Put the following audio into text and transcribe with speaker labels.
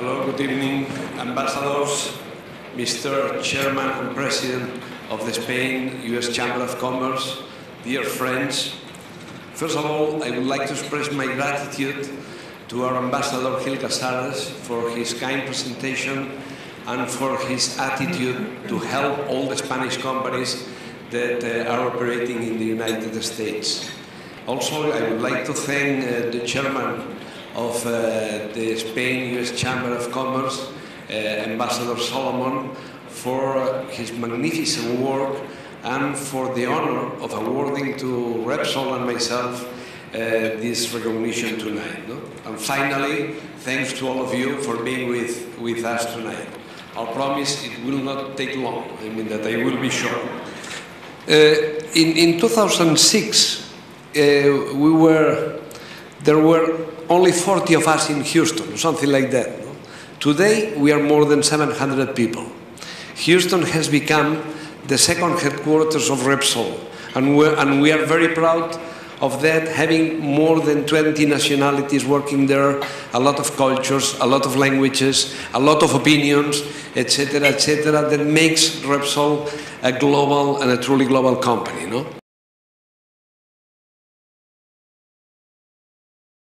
Speaker 1: Hello, good evening, ambassadors, Mr. Chairman and President of the Spain U.S. Chamber of Commerce, dear friends. First of all, I would like to express my gratitude to our ambassador Gil Casares for his kind presentation and for his attitude to help all the Spanish companies that uh, are operating in the United States. Also, I would like to thank uh, the chairman of uh, the Spain-US Chamber of Commerce, uh, Ambassador Solomon, for his magnificent work and for the honor of awarding to Repsol and myself uh, this recognition tonight. No? And finally, thanks to all of you for being with, with us tonight. I promise it will not take long, I mean that I will be short. Uh, in, in 2006, uh, we were, there were only 40 of us in Houston, something like that. No? Today, we are more than 700 people. Houston has become the second headquarters of Repsol, and, we're, and we are very proud of that, having more than 20 nationalities working there, a lot of cultures, a lot of languages, a lot of opinions, etc., etc., that makes Repsol a global and a truly global company. No?